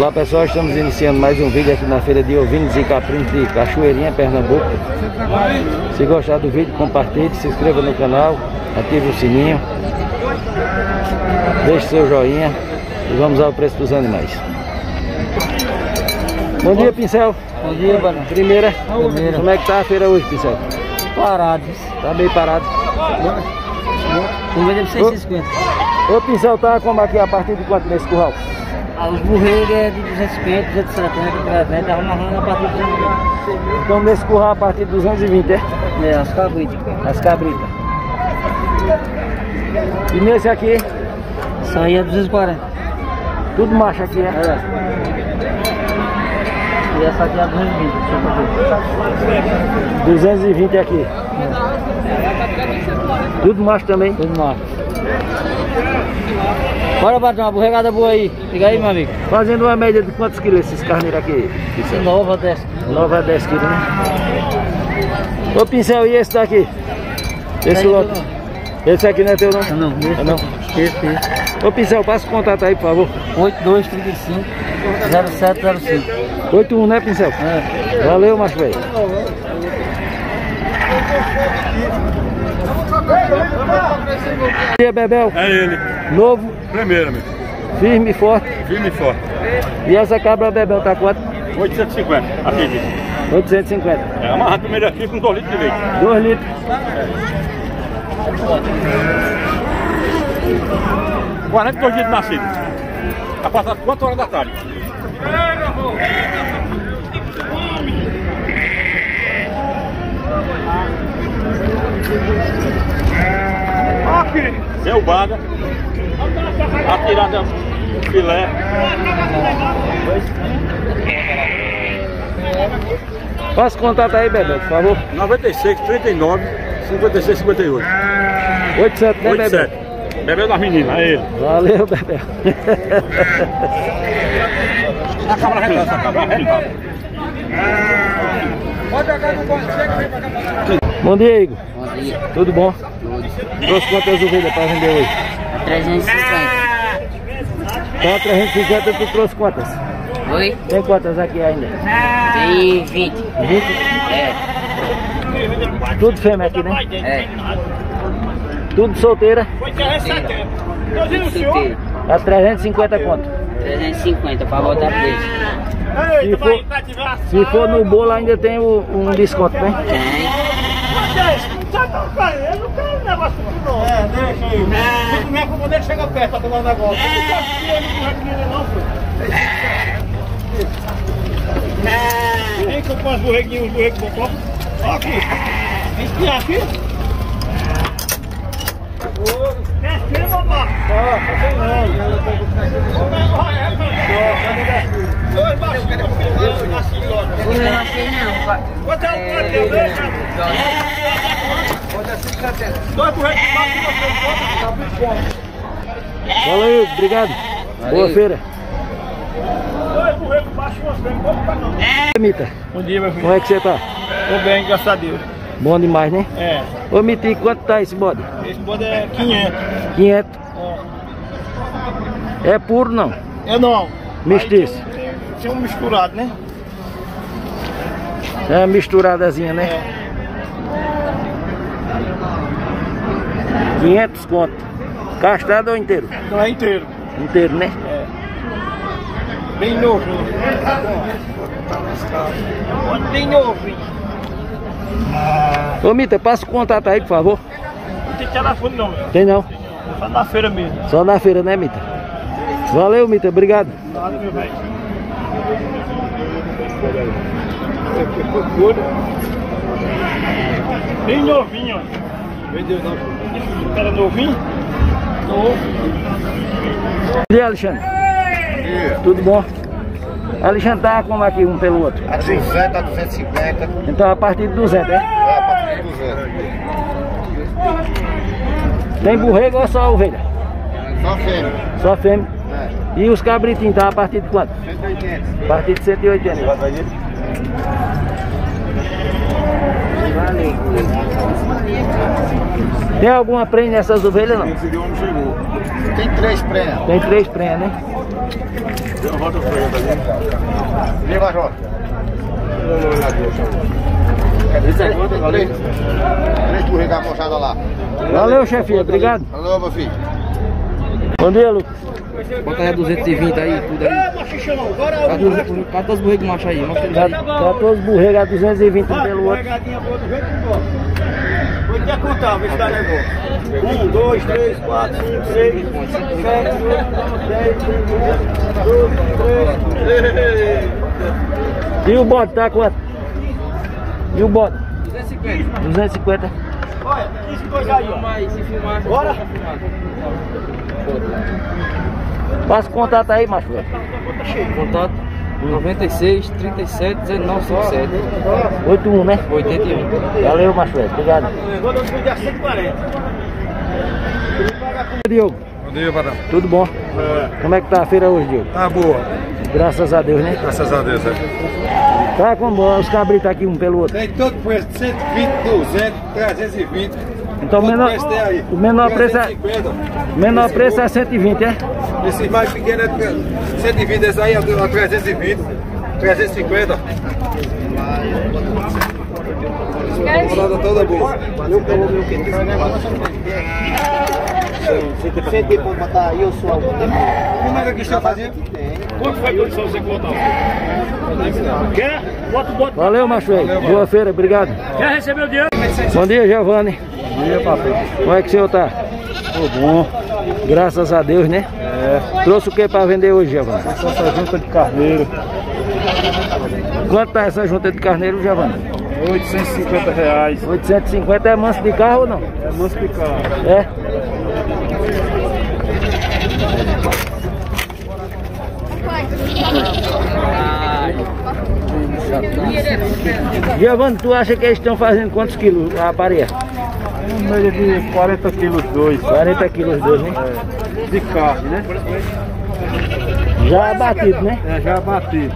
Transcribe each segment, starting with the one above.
Olá pessoal, estamos iniciando mais um vídeo aqui na feira de ovinos e caprinos de Cachoeirinha, Pernambuco. Se gostar do vídeo, compartilhe, se inscreva no canal, ative o sininho, deixe seu joinha e vamos ao preço dos animais. Bom dia, Pincel. Bom dia, Barão. Primeira. Primeira. Como é que tá a feira hoje, Pincel? Parados. Tá meio parado. Vender por 650. Ô, Pincel, tá como aqui a partir de quanto nesse curral? Os burreiros é de 250, 270, 300, tava amarrando a partir de 250. Então nesse curral a partir de 220, é? É, as cabritas. As cabritas. E nesse aqui, Isso aí é 240. tudo macho aqui, é? É. E essa aqui é 220, deixa eu fazer. 220 aqui. Tudo macho também. Tudo macho. Bora bater uma borregada boa aí. Liga aí, meu amigo. Fazendo uma média de quantos quilos esses carneiros aqui? Esse nova dessa. 9 a 10 quilos, né? Ô Pincel, e esse daqui? Esse é outro? Esse aqui não é teu não? Não, não. Esse É não? Esse, esse. Ô Pincel, passa o contato aí, por favor. 8235 0705. 81, né Pincel? É. Valeu, macho velho. Bom dia, Bebel. É ele. Novo, Primeiro, amigo. firme e forte. Firme e forte. E essa cabra Bebel tá quanto? 850, acredito. 850. É amarrado primeiro aqui com 2 litros de leite. 2 litros. É. 42 dias de nascido. Vai passar 4 horas da tarde. Delbada. Atirada filé. Passa o contato aí, Bebel, por favor. 96, 39, 56, 58. 87, né, Bebel? 87. Bebeu das meninas, é ele. Valeu, Bebel. A cabra arrebentada, essa cabra arrebentada. Bom dia, Igor. Bom dia. Tudo bom? Trouxe quantas ovelhas pra vender hoje? 350. Tá 350, tu trouxe quantas? Oi? Tem quantas aqui ainda? Tem 20. 20? É. Tudo fêmea aqui, né? É. Tudo solteira. Solteiro. A 350 conto. 350 pra botar preço. Se for, se for no bolo ainda tem o- um desconto, né? Tem. É, deixa aí. Não é como ele chega perto pra tomar um negócio. Vem que eu borreguinhos, os borregos bocó. Ó aqui. Tem que tirar aqui. Ser, mamá? Ó, tá bem não. Dois baixinhos. Dois baixinhos. Eu não achei não. Quanto é o quanto? Deixa. Dois borregos baixos e você bota. Tá muito bom. Valeu, obrigado. Boa feira. Dois borregos baixos e você bota. não. Mita, Bom dia, meu filho. como é que você tá? Tô bem, graças a Deus. Bom demais, né? É, Ô, Miti, quanto tá esse bode? esse bode é 500. 500. É puro, não? É não. Mestiço. Tem, tem um misturado, né? É uma misturadazinha, né? É. 500 conto. Castrado ou inteiro? Não é inteiro. Inteiro, né? Bem novinho. Bode bem novinho. Ô, Mita, passa o contato aí, por favor. Não tem telefone não. meu. Tem não? Só na feira mesmo. Só na feira, né, Mita? Valeu, Mita. Obrigado. Nada, meu velho. Bem novinho, ó. Meu Deus, não. Cara novinho? Novo. E aí, Alexandre? Tudo bom? Alexandre tá como aqui um pelo outro? A 200, a 250, Então a partir de 200, né? é a partir de 200. Tem borrego ou só ovelha? Só fêmea. Só fêmea. É. E os cabritinhos tá a partir de quanto? 180. A partir de 180. Tem alguma prenha nessas ovelhas não? Tem três prenhas. Tem três prenhas, né? Viva, João. Três. Três burregar mochada lá. Valeu, chefinha, obrigado. Alô, meu filho. Bom dia, Lucas. Bota aí 220 aí, tudo aí. É, machichão, agora Cadê os, cadê os burreios de macho aí? Mostra eles aí. 14 burrega 220 um pelo outro. Vou te contar, se dá negócio. Um, dois, três, quatro, cinco, seis, sete, oito, dez, doze, três. E o bode tá quanto? E o bode? 250. 250. Olha, isso coisa aí, ó. Se filmar, Bora. Passa o contato aí, macho. Contato 96 37 19 57 81, né? 81. Valeu, macho. Obrigado. Vou dar vídeo a 140. Diogo, Bom dia, patrão. tudo bom? Como é que tá a feira hoje, Diogo? Tá boa, Graças a Deus, né? graças a Deus. Tá como os cabritos aqui um pelo outro. Tem todo preço, 120, 200, 320. Então o menor, preço tem aí? o menor preço é, 350. menor preço é 120, é? Esse mais pequeno é 120, esse aí é 320, 350. Rodada toda boa. Você tem como botar aí o seu Como é que aqui está fazendo? Quanto foi a condição você botar? Quer? Bota, bota. Valeu, macho. Boa feira, obrigado. Quer receber o dinheiro? Bom dia, Giovanni. Bom dia, patrão. Como é que o senhor tá? Tudo bom. Graças a Deus, né? É, Trouxe o que pra vender hoje, Giovanni? essa junta de carneiro, Quanto tá essa junta de carneiro, Giovanni? 850 reais. 850 é manso de carro ou não? É manso de carro. É? Giovanni, tu acha que eles estão fazendo quantos quilos a pareia? Um média de 40 quilos dois. 40 quilos dois, né? É, de carne, né? Já abatido, né? É, já bati.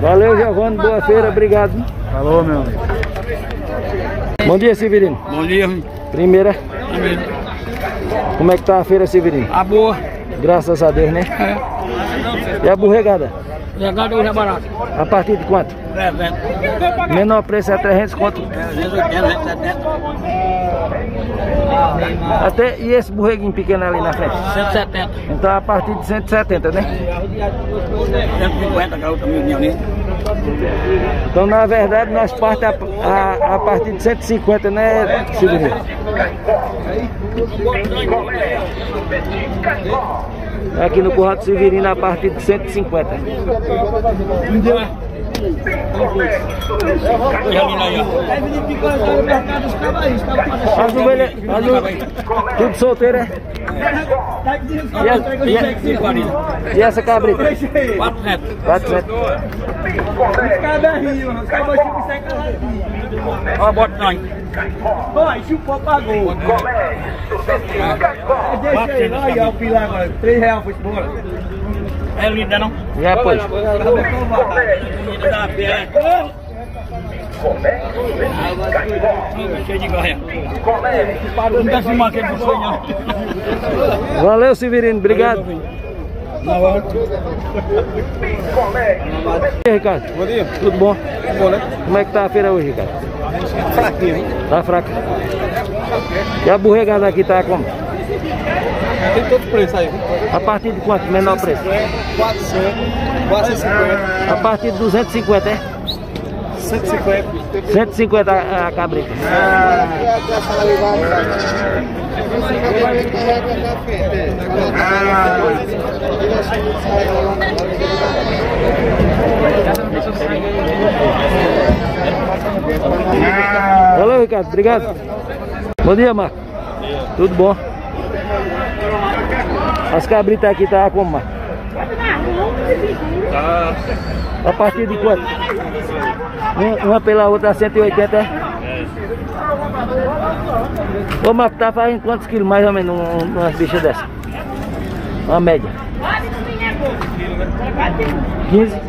Valeu, Giovanni, boa feira, obrigado. Falou, meu amigo. Bom dia, Severino. Bom dia, Primeira. Como é que tá a feira, Severino? A boa. Graças a Deus, né? E a borregada? Legado hoje é barato. A partir de quanto? 300. Menor preço é 300 quanto? 380, 70. Até, e esse borreguinho pequeno ali na frente? 170. Então a partir de 170, né? 150, que é o caminho ali. Então na verdade nós parte a, a, a partir de 150, né, Severino? Aqui no Curral do Severino a partir de 150. As ovelhas, as ovelhas, tudo solteiro, é? E, a, e, a, e essa cabrita? 400. 400. Olha, bota nós. Vai, chupou, pagou. Deixa aí, olha o pilar agora. 3 reais foi embora. É linda, não? Já pois. Valeu, Severino. Obrigado. E aí, Ricardo? Bom dia. Tudo bom? Bom, né? Como é que tá a feira hoje, Ricardo? Fraquinho, hein? Tá fraca. E a borregada aqui tá como? Tem todo preço aí. A partir de quanto? Menor preço? 400, 450, A partir de 250, é? 150. 150 a, a cabrita. Valeu, Ricardo. Obrigado. Bom dia, Marco. Tudo bom? As cabritas aqui tá como, Marco? A partir de quanto? Uma, pela outra 180, é? Ô, Marco, tá fazendo quantos quilos mais ou menos um- uma bicha dessa? Uma média. 15?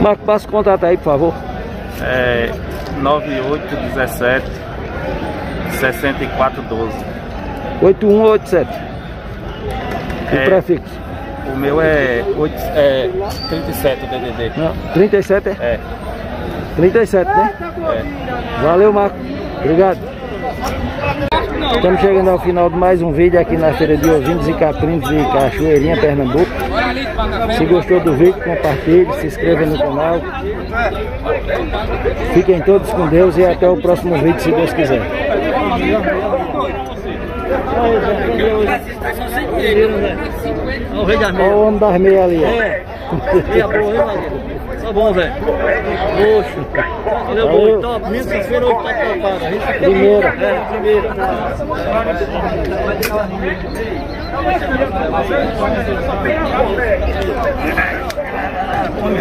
Marco, passa o contato aí, por favor. É 9817 6412. 8187. O É. prefixo. O meu é, 8, é 37 o DDD. Não, 37 é? É. 37, né? Valeu, Marco. Obrigado. Estamos chegando ao final de mais um vídeo aqui na Feira de Ovinhos e Caprinos de Cachoeirinha, Pernambuco. Se gostou do vídeo, compartilhe, se inscreva no canal. Fiquem todos com Deus e até o próximo vídeo, se Deus quiser. Olha o rei das Olha o homem das meias ali. É. E a boa, hein, Maguinho? Tá bom, velho. Oxo. Valeu, bom. Top. Terça-feira hoje tá topada. Primeira. É, primeira. 本当に。